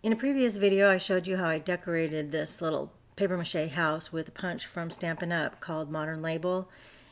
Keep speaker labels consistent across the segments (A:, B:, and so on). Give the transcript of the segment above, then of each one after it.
A: In a previous video, I showed you how I decorated this little paper mache house with a punch from Stampin' Up! called Modern Label.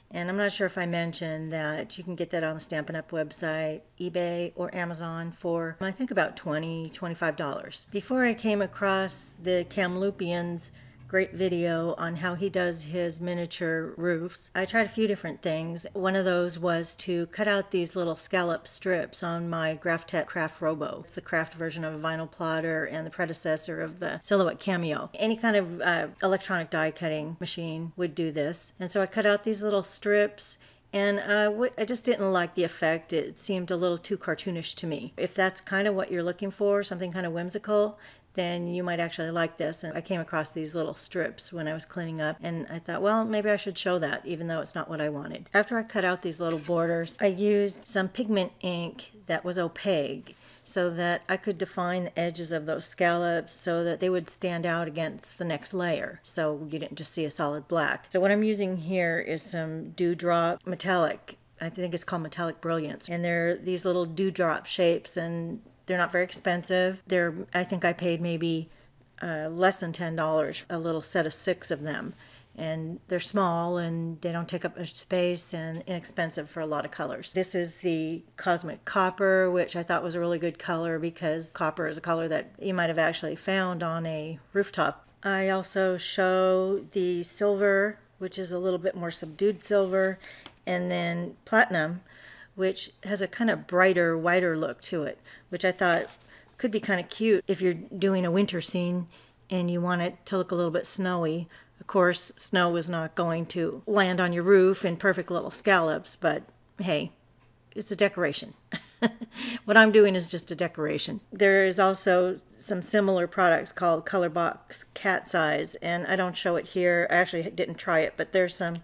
A: And I'm not sure if I mentioned that you can get that on the Stampin' Up! website, eBay, or Amazon for, I think, about $20, $25. Before I came across the Kamloopian's great video on how he does his miniature roofs. I tried a few different things. One of those was to cut out these little scallop strips on my Graphtec Craft Robo. It's the craft version of a vinyl plotter and the predecessor of the Silhouette Cameo. Any kind of uh, electronic die cutting machine would do this. And so I cut out these little strips and I just didn't like the effect. It seemed a little too cartoonish to me. If that's kind of what you're looking for, something kind of whimsical, then you might actually like this. And I came across these little strips when I was cleaning up and I thought, well, maybe I should show that even though it's not what I wanted. After I cut out these little borders, I used some pigment ink that was opaque so that I could define the edges of those scallops so that they would stand out against the next layer so you didn't just see a solid black. So what I'm using here is some dewdrop metallic I think it's called metallic brilliance and they're these little dewdrop shapes and they're not very expensive. They're, I think I paid maybe uh, less than $10, a little set of six of them. And they're small and they don't take up much space and inexpensive for a lot of colors. This is the Cosmic Copper, which I thought was a really good color because copper is a color that you might have actually found on a rooftop. I also show the silver, which is a little bit more subdued silver, and then platinum, which has a kind of brighter, whiter look to it, which I thought could be kind of cute if you're doing a winter scene and you want it to look a little bit snowy. Of course, snow is not going to land on your roof in perfect little scallops, but hey, it's a decoration. what I'm doing is just a decoration. There is also some similar products called Colorbox Cat's Eye, and I don't show it here. I actually didn't try it, but there's some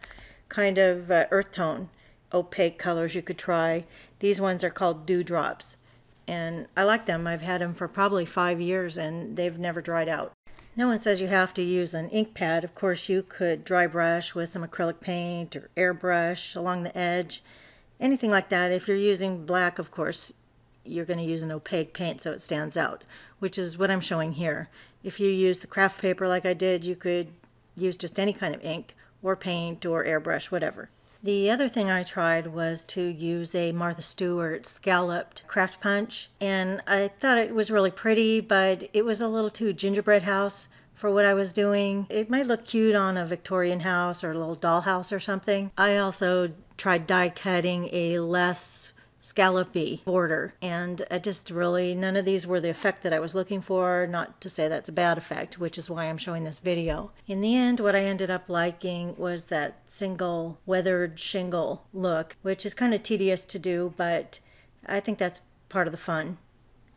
A: kind of uh, earth tone opaque colors you could try. These ones are called dewdrops and I like them. I've had them for probably five years and they've never dried out. No one says you have to use an ink pad. Of course, you could dry brush with some acrylic paint or airbrush along the edge, anything like that. If you're using black, of course, you're going to use an opaque paint so it stands out, which is what I'm showing here. If you use the craft paper like I did, you could use just any kind of ink or paint or airbrush, whatever. The other thing I tried was to use a Martha Stewart scalloped craft punch, and I thought it was really pretty, but it was a little too gingerbread house for what I was doing. It might look cute on a Victorian house or a little dollhouse or something. I also tried die cutting a less scallopy border. And I just really none of these were the effect that I was looking for not to say that's a bad effect which is why I'm showing this video. In the end what I ended up liking was that single weathered shingle look which is kind of tedious to do but I think that's part of the fun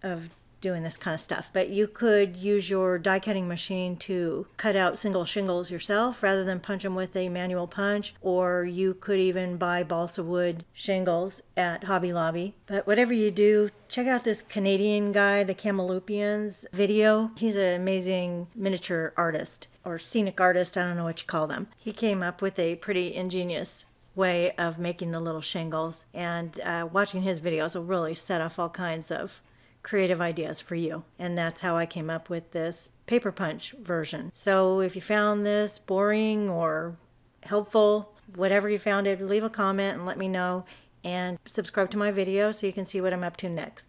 A: of doing this kind of stuff. But you could use your die cutting machine to cut out single shingles yourself rather than punch them with a manual punch, or you could even buy balsa wood shingles at Hobby Lobby. But whatever you do, check out this Canadian guy, the Kamloopian's video. He's an amazing miniature artist or scenic artist, I don't know what you call them. He came up with a pretty ingenious way of making the little shingles and uh, watching his videos will really set off all kinds of creative ideas for you. And that's how I came up with this paper punch version. So if you found this boring or helpful, whatever you found it, leave a comment and let me know. And subscribe to my video so you can see what I'm up to next.